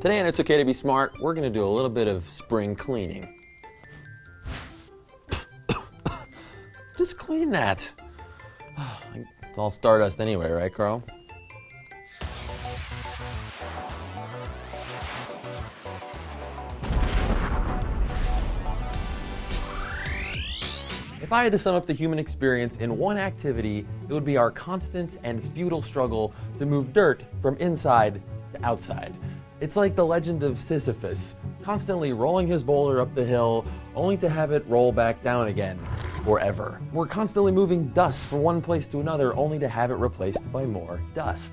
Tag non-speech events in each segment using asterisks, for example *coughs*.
Today on It's Okay to Be Smart, we're going to do a little bit of spring cleaning. *coughs* Just clean that. *sighs* It's all stardust anyway, right, Carl? If I had to sum up the human experience in one activity, it would be our constant and futile struggle to move dirt from inside to outside. It's like the legend of Sisyphus, constantly rolling his boulder up the hill, only to have it roll back down again forever. We're constantly moving dust from one place to another, only to have it replaced by more dust.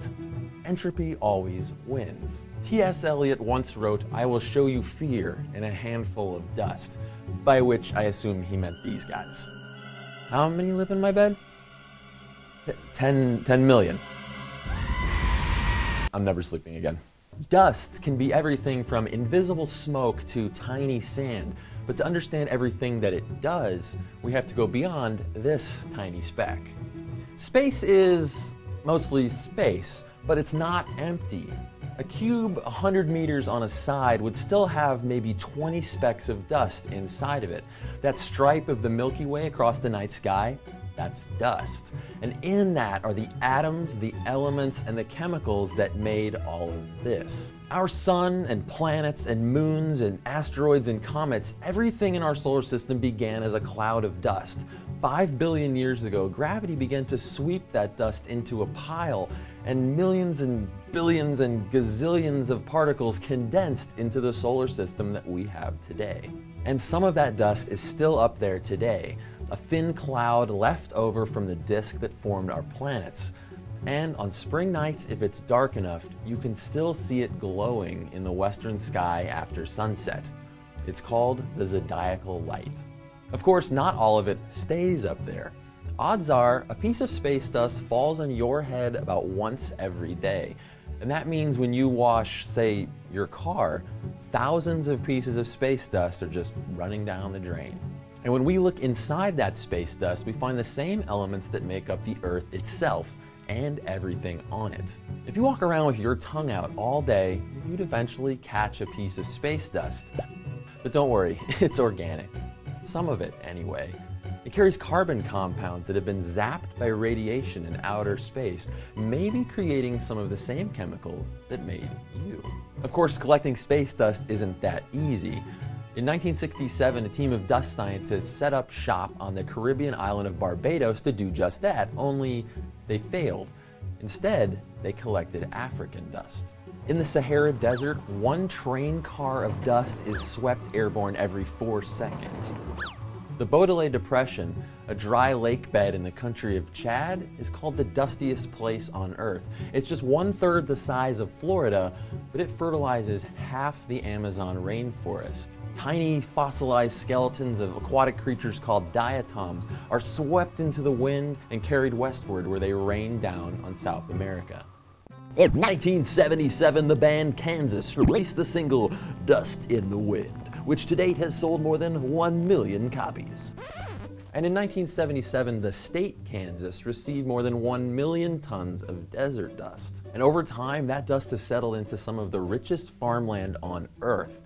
Entropy always wins. T.S. Eliot once wrote, I will show you fear in a handful of dust, by which I assume he meant these guys. How many live in my bed? 10, 10 million. I'm never sleeping again. Dust can be everything from invisible smoke to tiny sand, but to understand everything that it does, we have to go beyond this tiny speck. Space is mostly space, but it's not empty. A cube 100 meters on a side would still have maybe 20 specks of dust inside of it. That stripe of the Milky Way across the night sky, that's dust. And in that are the atoms, the elements, and the chemicals that made all of this. Our sun and planets and moons and asteroids and comets, everything in our solar system began as a cloud of dust. Five billion years ago, gravity began to sweep that dust into a pile, and millions and billions and gazillions of particles condensed into the solar system that we have today. And some of that dust is still up there today a thin cloud left over from the disk that formed our planets. And on spring nights, if it's dark enough, you can still see it glowing in the western sky after sunset. It's called the zodiacal light. Of course, not all of it stays up there. Odds are a piece of space dust falls on your head about once every day. And that means when you wash, say, your car, thousands of pieces of space dust are just running down the drain. And when we look inside that space dust, we find the same elements that make up the Earth itself and everything on it. If you walk around with your tongue out all day, you'd eventually catch a piece of space dust. But don't worry, *laughs* it's organic. Some of it, anyway. It carries carbon compounds that have been zapped by radiation in outer space, maybe creating some of the same chemicals that made you. Of course, collecting space dust isn't that easy. In 1967, a team of dust scientists set up shop on the Caribbean island of Barbados to do just that, only they failed. Instead, they collected African dust. In the Sahara Desert, one train car of dust is swept airborne every four seconds. The Bodele Depression, a dry lake bed in the country of Chad, is called the dustiest place on Earth. It's just one third the size of Florida, but it fertilizes half the Amazon rainforest. Tiny fossilized skeletons of aquatic creatures called diatoms are swept into the wind and carried westward where they rain down on South America. In 1977, the band Kansas released the single Dust in the Wind which to date has sold more than 1 million copies. And in 1977, the state Kansas received more than 1 million tons of desert dust. And over time, that dust has settled into some of the richest farmland on Earth.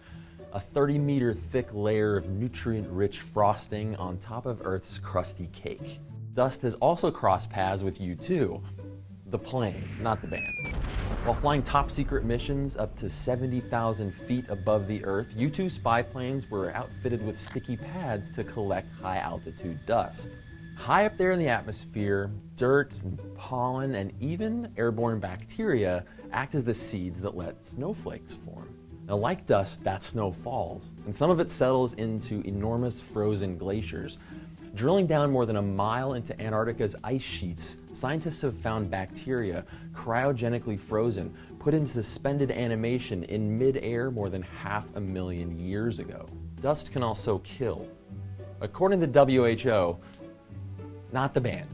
A 30 meter thick layer of nutrient rich frosting on top of Earth's crusty cake. Dust has also crossed paths with U2, the plane, not the band. While flying top secret missions up to 70,000 feet above the Earth, U-2 spy planes were outfitted with sticky pads to collect high altitude dust. High up there in the atmosphere, dirt and pollen and even airborne bacteria act as the seeds that let snowflakes form. Now, like dust, that snow falls, and some of it settles into enormous frozen glaciers, Drilling down more than a mile into Antarctica's ice sheets, scientists have found bacteria cryogenically frozen, put in suspended animation in midair more than half a million years ago. Dust can also kill. According to WHO, not the band,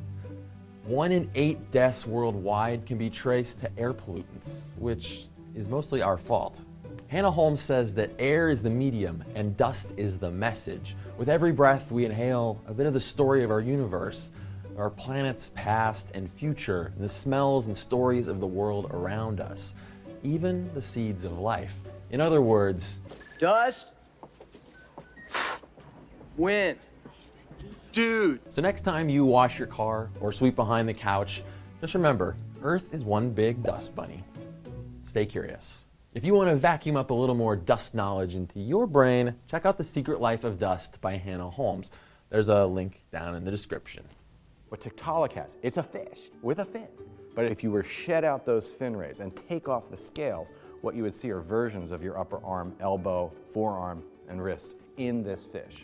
one in eight deaths worldwide can be traced to air pollutants, which is mostly our fault. Hannah Holmes says that air is the medium and dust is the message. With every breath we inhale a bit of the story of our universe, our planet's past and future, and the smells and stories of the world around us, even the seeds of life. In other words, Dust. Wind. Dude. so next time you wash your car or sweep behind the couch, just remember Earth is one big dust bunny. Stay curious. If you want to vacuum up a little more dust knowledge into your brain, check out The Secret Life of Dust by Hannah Holmes. There's a link down in the description. What Tiktaalik has, it's a fish with a fin. But if you were shed out those fin rays and take off the scales, what you would see are versions of your upper arm, elbow, forearm, and wrist in this fish.